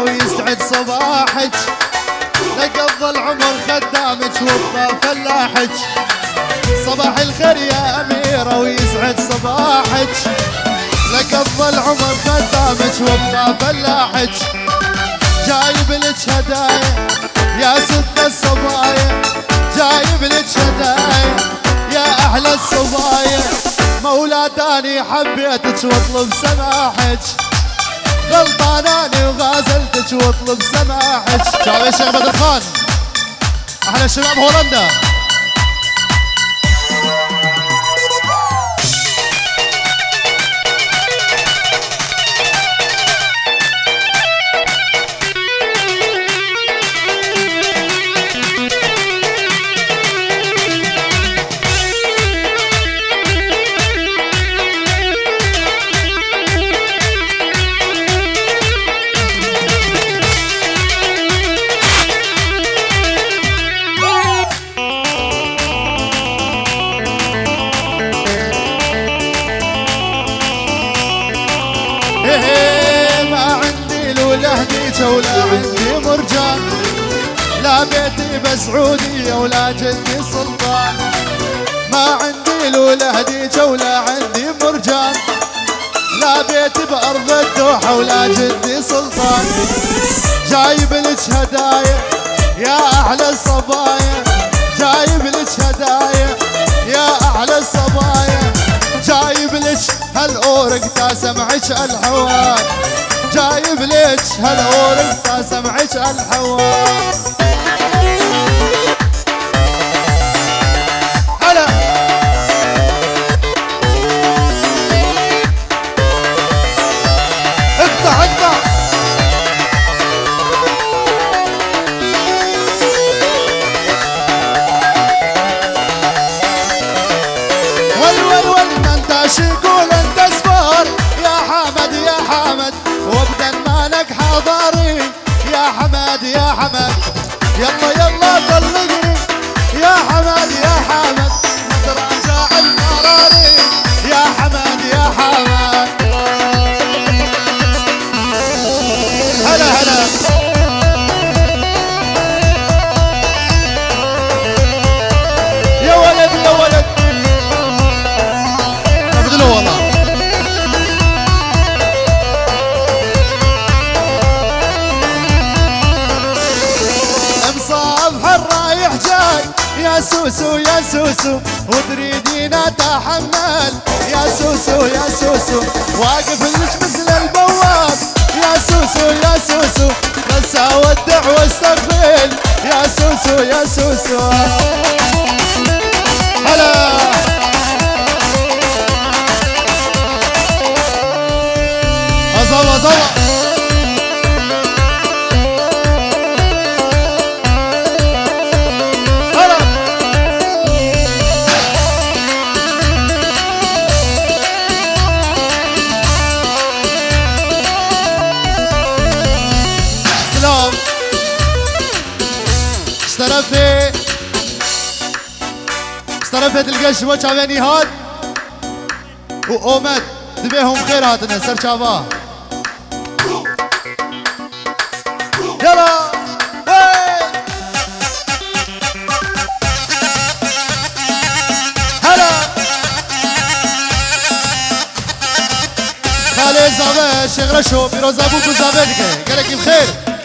ويسعد صباحك. لقضى العمر خدامك وابقى فلاحك. صباح الخير يا أميرة ويسعد صباحك. لقضى العمر خدامك وابقى فلاحك. جايب لك هدايا يا ست الصبايا. جايب لك هدايا يا أحلى الصبايا. مولاتاني حبيتك واطلب سماحك. غلطاناني وغازلتك واطلب سماحك شباب الشيخ بدر خان أحلى شباب هولندا. لك هدايا يا أحلى الصبايا جايب لك هدايا يا أحلى الصبايا. جايب لك هالأورق تا سمعك الحوار. جايب لك هالأورق تا سمعك الحوار. سوسو يا سوسو وتريدين اتحمل يا سوسو يا سوسو واقف لك مثل البواب. يا سوسو يا سوسو بس أودع واستقبل يا سوسو يا سوسو هلا. أزوا أزوا اشترفت القش وشافيني هاد؟ وأومد دبيهم خير هاتنا سر شافاه يلا هلا! زابه شغل شو بيروز أبوك وزابه ديكه قالك بخير.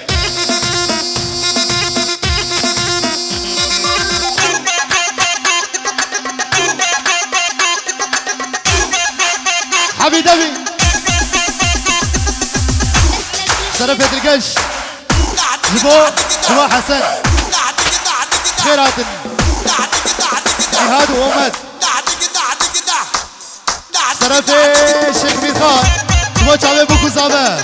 دبي شرفت القش جبو جبو حسن. خيرات جهاد وأمد. شرف شيخ ميخان جبو شعبي بوكو زابه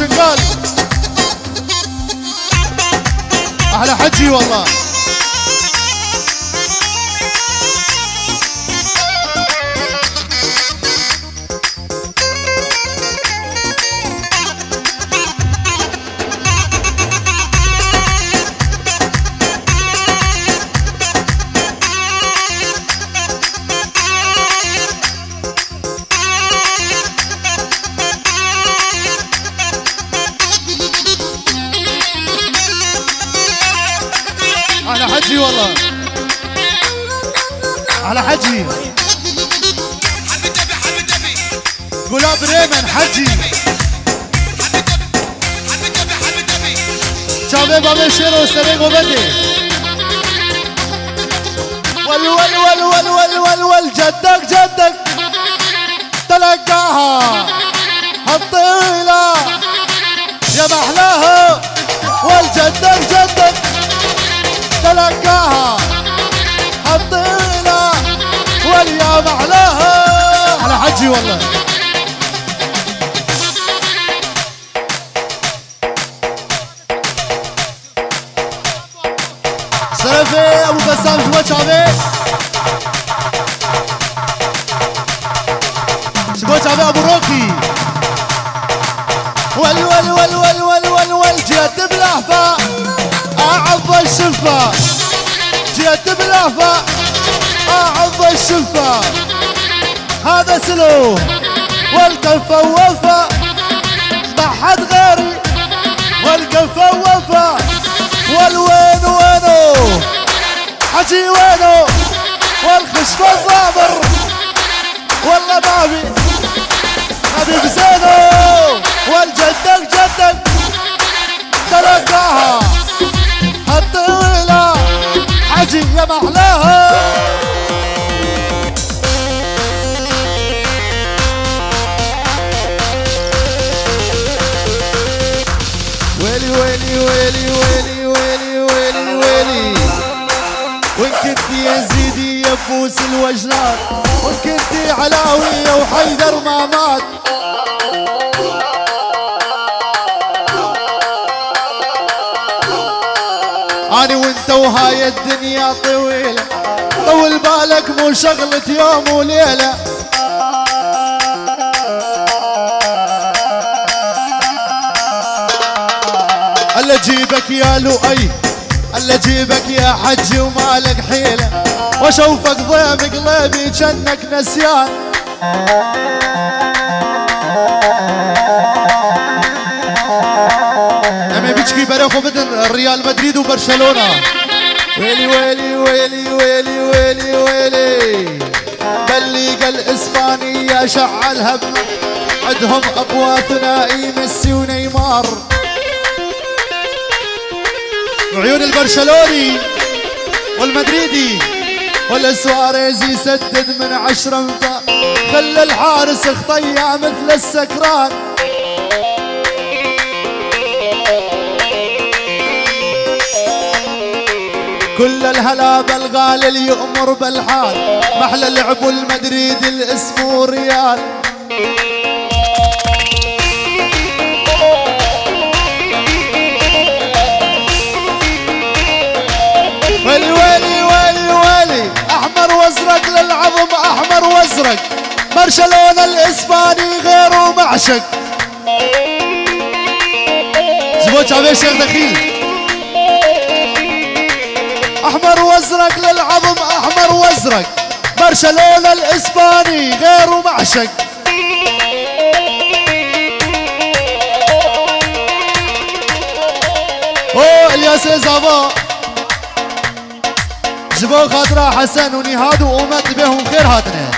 الشنقال أحلى حجي والله. والله. سلفي ابو بسام شباب شعبي شباب شعبي ابو روكي؟ ول ول ول ول ول ول ول جد بلهفة اعض الشفة. جد بلهفة اعض الشفة. هذا سلو. والكفة وفا ما حد غيري. والكفة وفا والوين وينو. حجي وينو. والخشبة ضابر والله بابي حبيب زينو. والجدك جدك تلقاها. الطويلة الوجلات وان كنت علاوية وحيدر ما مات. اني وانت وهاي الدنيا طويلة. طول بالك مو شغلة يوم وليلة. ألا جيبك يا لؤي. ألا جيبك يا حجي ومالك حيلة. واشوفك ضيم قلبي جنك نسيان. اما بيشكي بريخو بدن ريال مدريد وبرشلونة. ويلي ويلي ويلي ويلي ويلي ويلي. بليق الإسبانية شعلها عندهم اقوى ثنائي ميسي ونيمار. وعيون البرشلوني والمدريدي. والسواريز يسدد من عشرة امتار خلى الحارس خطيع مثل السكران. كل الهلا الغالي اللي يؤمر بالحال. محلى اللعب والمدريد الاسمه أحمر وأزرق للعظم أحمر وأزرق. برشلونة الإسباني غيره معشق. زبوت عبيه شيخ دخيل. أحمر وأزرق للعظم أحمر وأزرق. برشلونة الإسباني غيره معشق. أوه إلياس زابا جبوا خاطرة حسن ونهاد وأمت بهم خير هاتنا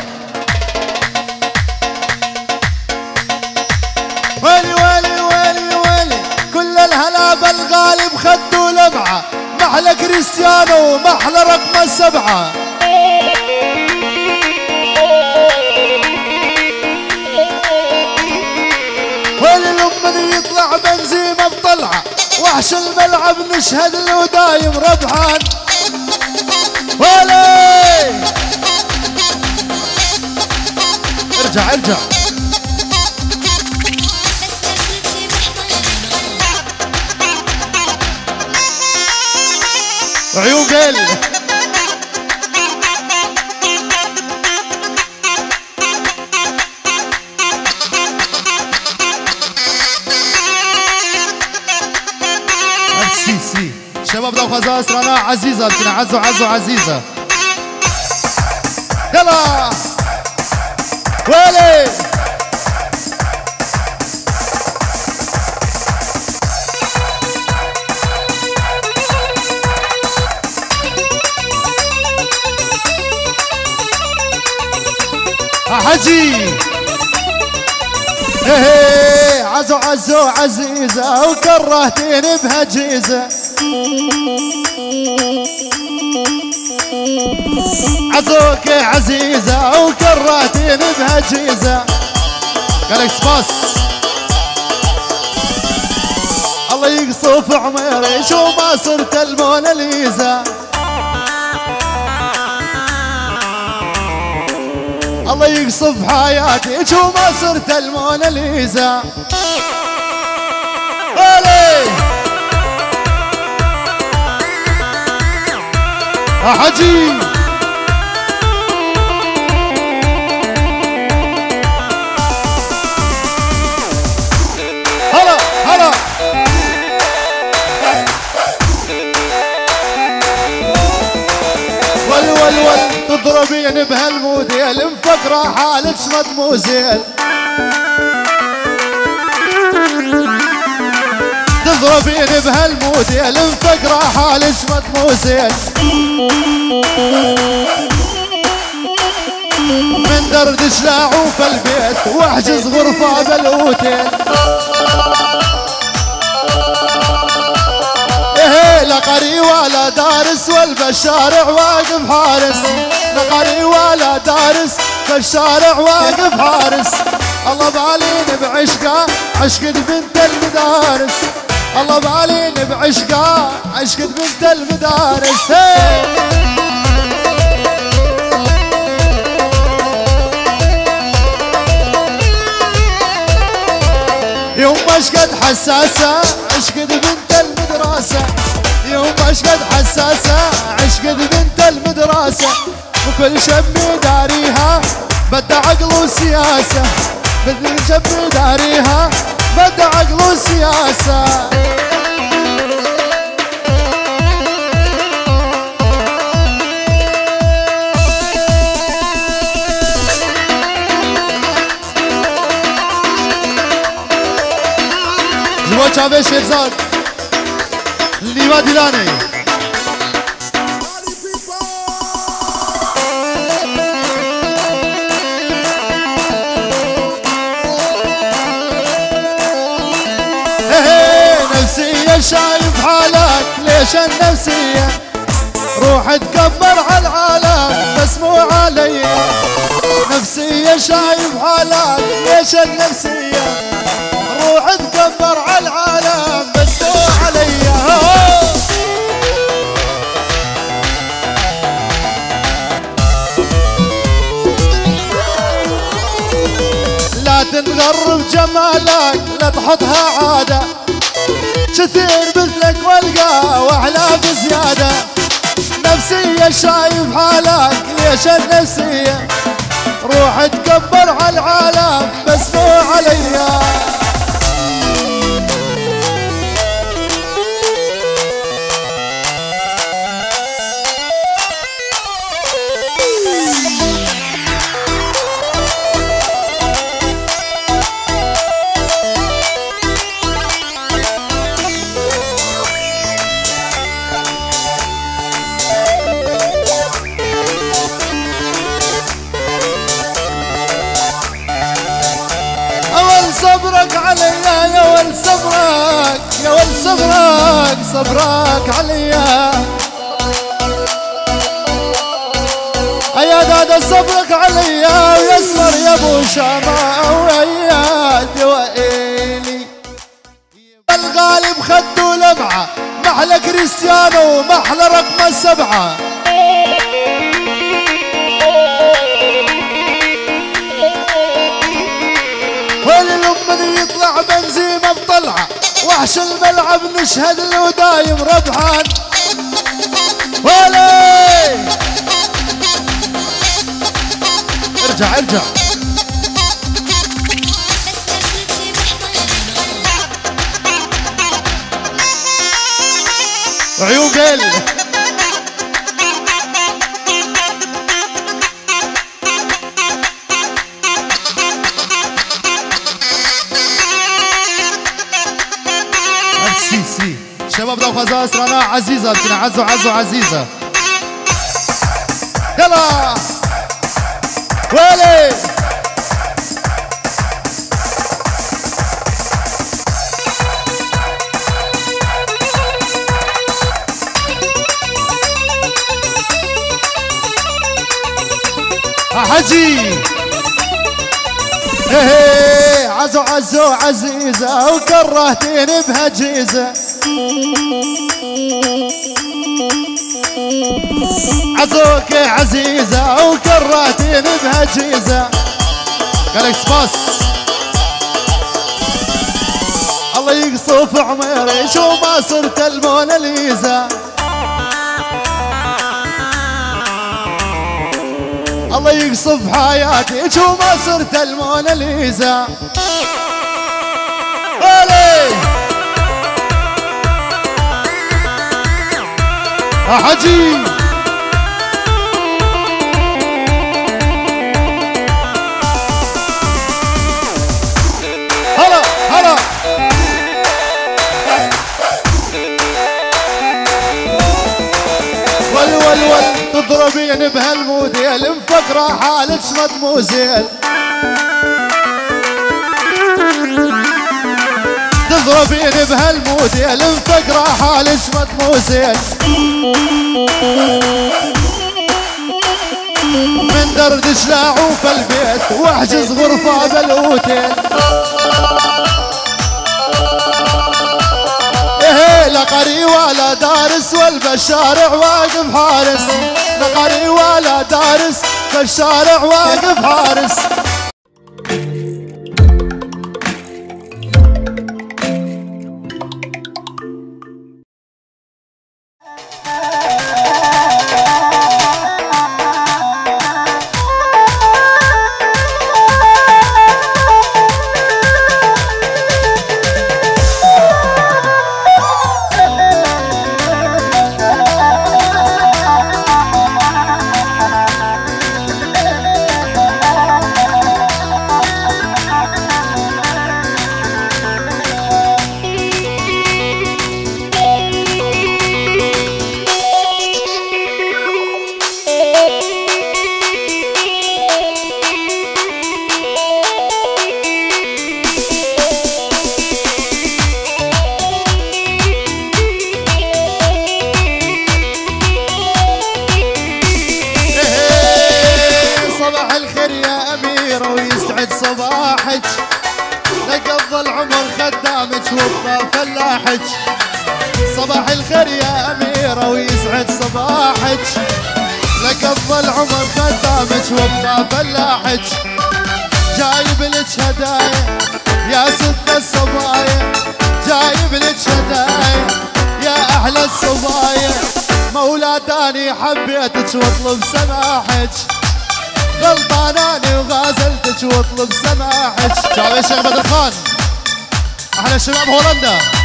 ويلي ويلي ويلي ويلي. كل الهلا بالغالب خدوا لمعة. محلى كريستيانو محلى رقم السبعة ويلي لما يطلع بنزيمة بطلعة. وحش الملعب نشهد له دايم ربحان. ارجع ارجع عيون قل شباب دو خزاز رنا عزيزة عزو عزو عزيزة. يلا. ويلي حجي هي عزو عزو عزيزة وكرهتيني بهجيزة عزوك عزيزة وكرهتيني بهجيزة. قالك سباس الله يقصف عمري شو ما صرت الموناليزا. الله يقصف حياتي شو ما صرت الموناليزا. حجي تضربين بهالموديل مفكرة حالك شمد مو زين تضربين بهالموديل مفكرة حالك شمد مو زين من دردش لاعوف البيت واحجز غرفة بالأوتيل. إيه لا قري ولا دارس والبشارع واقف حارس. قري ولا دارس بالشارع واقف حارس الله بالين بعشقه عشقة بنت المدارس. الله بالين بعشقه عشقة بنت المدارس. هي يوم اشقد حساسة عشقد بنت المدرسة. يوم اشقد حساسة عشقد بنت المدرسة. وكل شب داريها بدأ عقل وسياسة. مثل شب داريها بدأ عقل وسياسة. زواج عبه شیرزاد لیوا دیلانه حالك ليش النفسية روح تكبر على العالم بس مو علي. نفسية شايف حالك ليش النفسية روح تكبر على العالم مو علي. لا تنغر بجمالك لا تحطها عادة. كثير مثلك بزيادة نفسية شايف حالك ليش النفسية روح تكبر على العالم. صبرك يا ول صبرك صبرك عليا. يا دادا صبرك عليا ويسمر يا أبو شامة ويا دوائلي الغالب خدوا لمعة محلى كريستيانو محلى رقم السبعة وحش الملعب نشهد له دايم ربحان. ولي! ارجع ارجع. عيون قل شباب ذو خزاس رنا عزيزة بكنا عزو عزو عزيزة يلا ويلي حجي إيه عزو عزو عزيزة وكرهتيني بهجيزة عزوك عزيزة وكرهتيني بهجيزة قالك سباس. الله يقصف عمري شو ما صرت الموناليزا. الله يقصف حياتي شو ما صرت الموناليزا. حجي هلا هلا. ول ول ول تضربين بهالموديل مفكرة حالك مو زين تضربين بهالموديل مفكرة حالك مو زين من دردش لاعوف البيت واحجز غرفة بالأوتيل. إيه لا قري ولا دارس والبشارع واقف حارس. لا قري ولا دارس بالشارع واقف حارس. حبيتك واطلب سماحك غلطاناني وغازلتك واطلب سماحك شعب الشيخ بدر خان. أحلى شباب هولندا.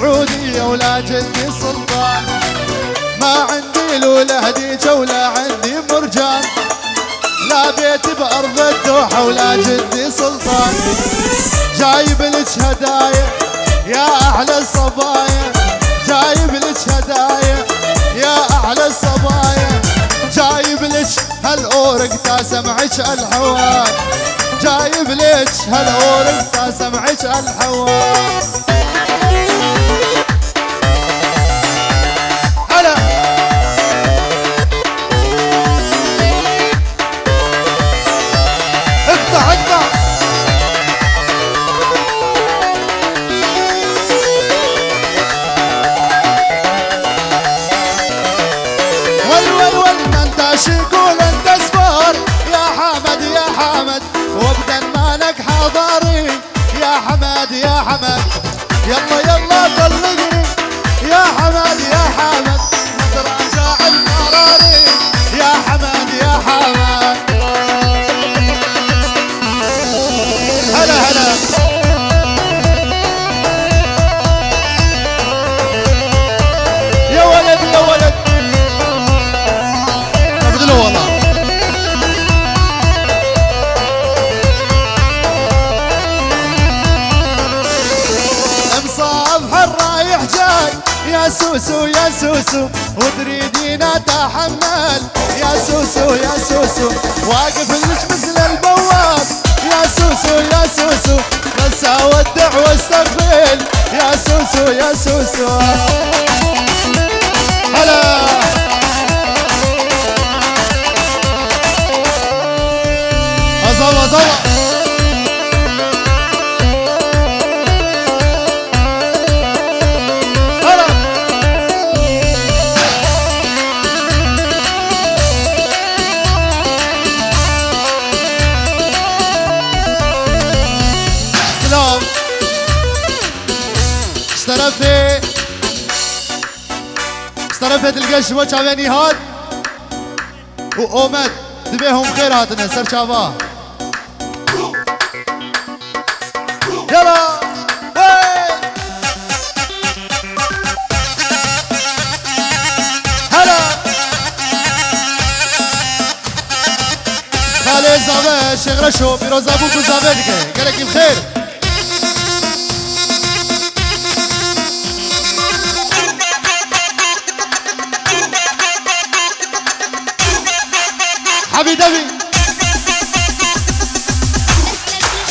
بيتي بسعودية ولا جدي سلطان. ما عندي لولا هديته ولا عندي مرجان. لا بيتي بأرض الدوحة ولا جدي سلطان. جايب لك هدايا يا أحلى الصبايا. جايب لك هدايا يا أحلى الصبايا. جايب لك هالأورق تاسمعك الحوار. جايب لك هالأورق تاسمعك الحوار. سوسو اتحمل يا سوسو يا سوسو. واقف لك مثل البواب. يا سوسو يا سوسو. بس أودع واستقبل يا سوسو يا سوسو. هلا. أزوا أزوا شما چاوه نیهاد و اومد دبه هم خیر هاتنه سر چاوه. یلا! خاله زاوه شغل شو بیرو زبو کو زاوه دیگه. گره کم خیر.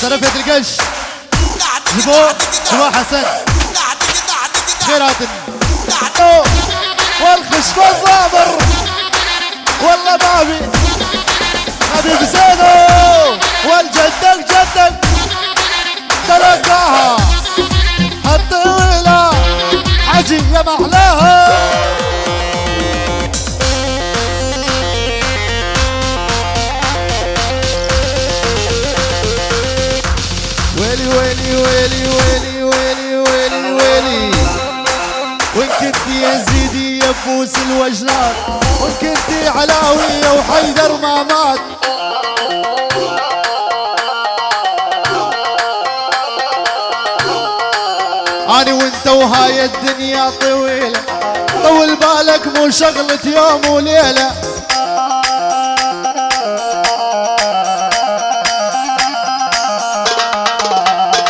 شرفت القش جبو جبو حسن. خيرات والخشبة الضابر والله بابي حبيب زينو. والجدك جدك. تلقاها الطويلة حجي يا محلاها. بوس الوجلات. وان كنت علاوية وحيدر ما مات. اني وأنت وهاي الدنيا طويلة. طول بالك مو شغلة يوم وليلة.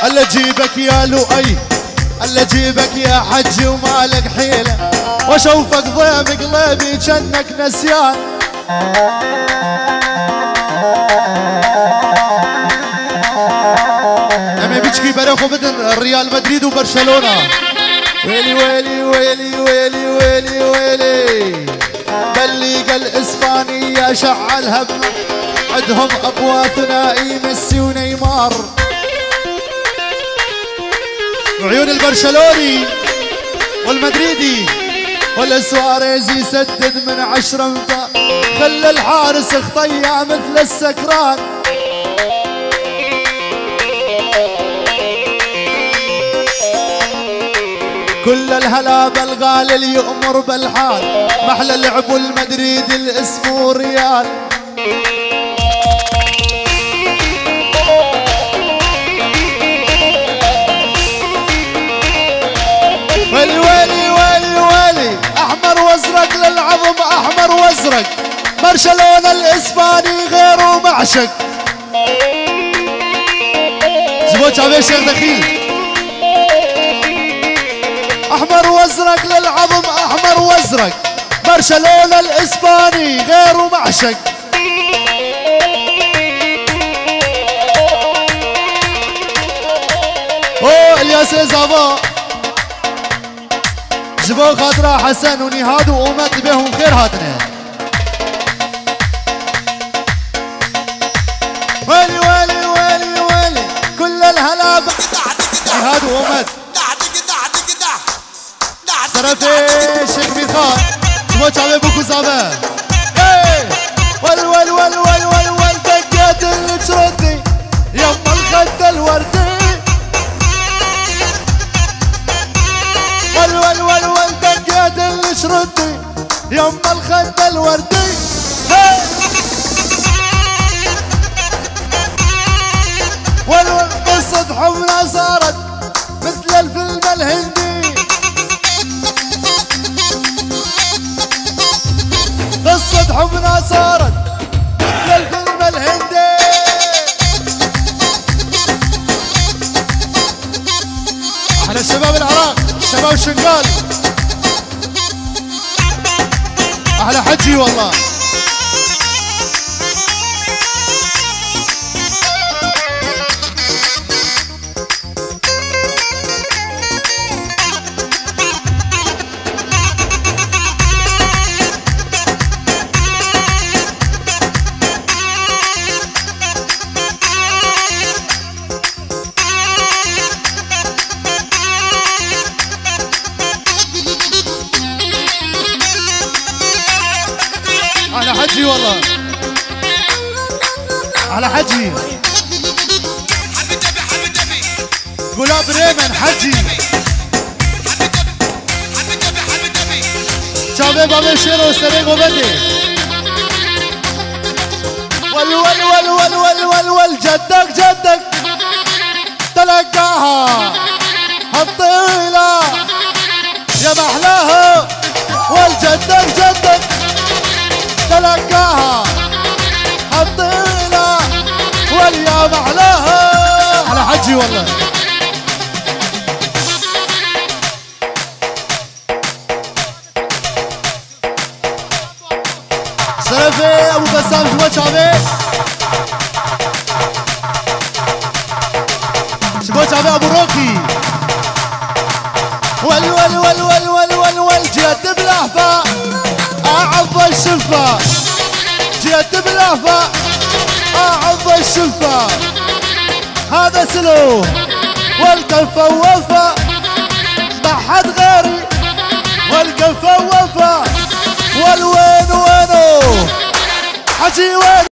الا جيبك يا لؤي. ألا جيبك يا حجي ومالك حيلة وأشوفك ضيم قلبي جنك نسيان. امي بيشكي بريخو بدن ريال مدريد وبرشلونة. ويلي ويلي ويلي ويلي ويلي ويلي. بليق الإسبانية شعلها عندهم اقوى ثنائي ميسي ونيمار. وعيون البرشلوني والمدريدي والسواريزي يسدد من عشرة مطا خلى الحارس خطيع مثل السكران. كل الهلا الغالي اللي يؤمر بالحال محلى لعب المدريد الاسمه ريال. وازرق للعظم أحمر وازرق. برشلونة الإسباني غيره معشق. زبوت عبيه شيخ دخيل. أحمر وازرق للعظم أحمر وازرق. برشلونة الإسباني غير معشق. أوه إلياس زافا جبو خاطرة حسن ونهاد وأمت بهم خير هاتنا ويلي ويلي ويلي ويلي كل الهلا نهاد وأمت طرفي شيخ ميخان جبو شعبي بوكو زابا ول ول ول ول ول ول دقات اللي تردي يما الخد الوردي ول ول ول ول دقات اللي تردي يما الخد الوردي. ول ول قصة حبنا صارت مثل الفيلم الهندي. قصة حبنا صارت شباب شنقال أحلى حجي والله. حجي قلاب ريمن حجي شابي بابي شيرو سريق وبدي. ول ول ول ول ول ول ول جدك جدك. تلقاها. حجي والله سلفي ابو بسام شبو شعبي شبو شعبي ابو روكي ول ول ول ول ول ول ول جد بلهفه اعض الشفه جد بلهفه اعض الشفه هذا سلو. والكفه وفا حد غيري والكفه وفا والوين وينو حجي وين